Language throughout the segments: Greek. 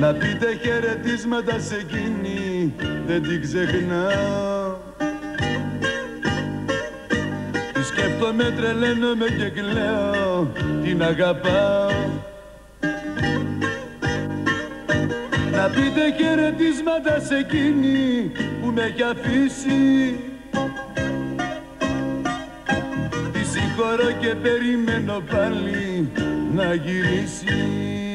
Να πείτε χαιρετίσματα σε εκείνη δεν την ξεχνάω. Τη σκέφτομαι, τρελαίνομαι και κλαίω την αγαπάω. Να πείτε χαιρετίσματα σε εκείνη που με έχει αφήσει. Τη συγχωρώ και περιμένω πάλι να γυρίσει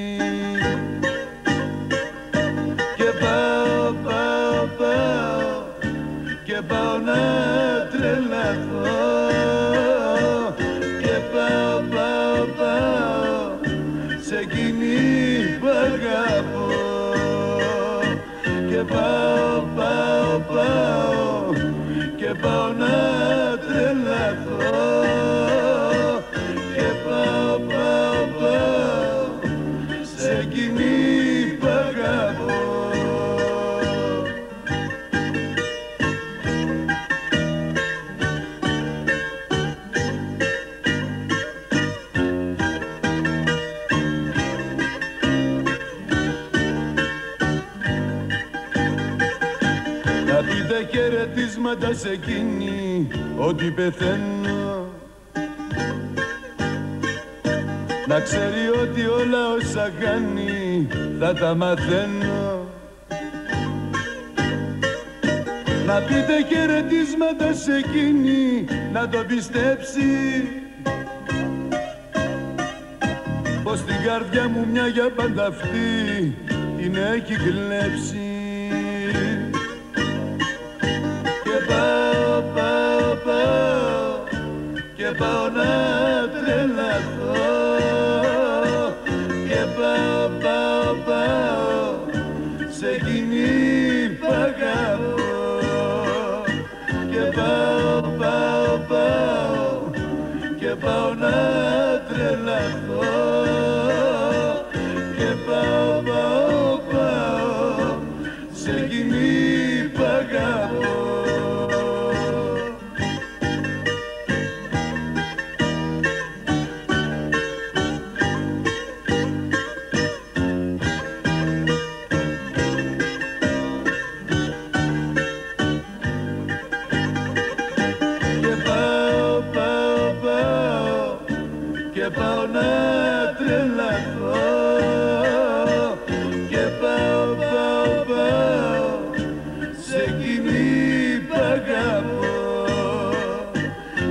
και χαιρετίσματα σε εκείνη ότι πεθαίνω. Να ξέρει ότι όλα όσα κάνει θα τα μαθαίνω. Να πείτε χαιρετίσματα σε εκείνη να το πιστέψει. Πως στην καρδιά μου μια για πάντα αυτή την έχει κλέψει και πάω να τρελαθώ και πάω, πάω, πάω σε εκείνη και πάω να τρελαθώ. Και πάω, πάω, πάω. Σε εκείνη που αγαπώ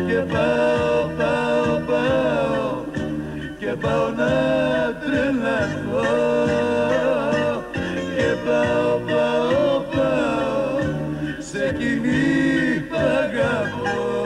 και πάω, πάω, πάω. Και πάω να τρελαθώ. Και πάω, πάω, πάω. Σε εκείνη που αγαπώ